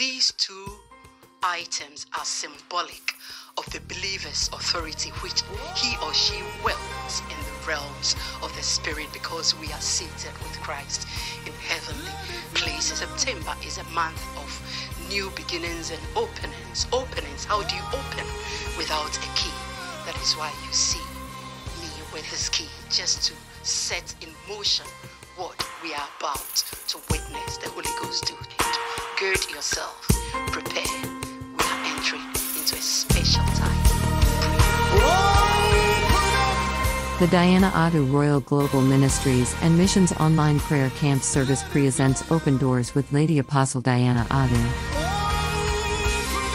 These two items are symbolic of the believer's authority, which he or she wields in the realms of the Spirit because we are seated with Christ in heavenly places. September is a month of new beginnings and openings. Openings. How do you open without a key? That is why you see me with this key, just to set in motion what we are about to witness. The Holy Ghost do. Gird yourself, prepare. We are entering into a special time. The Diana Adu Royal Global Ministries and Missions Online Prayer Camp Service presents Open Doors with Lady Apostle Diana Adu.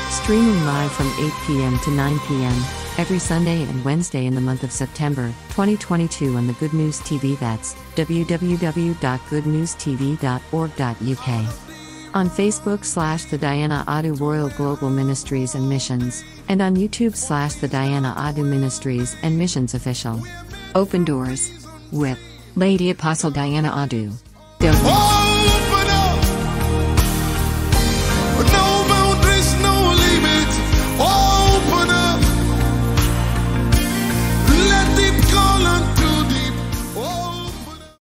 Streaming live from 8 p.m. to 9 p.m. every Sunday and Wednesday in the month of September 2022 on the Good News TV. That's www.goodnewstv.org.uk. On Facebook slash the Diana Adu Royal Global Ministries and Missions, and on YouTube slash the Diana Adu Ministries and Missions Official. Open Doors with Lady Apostle Diana Adu.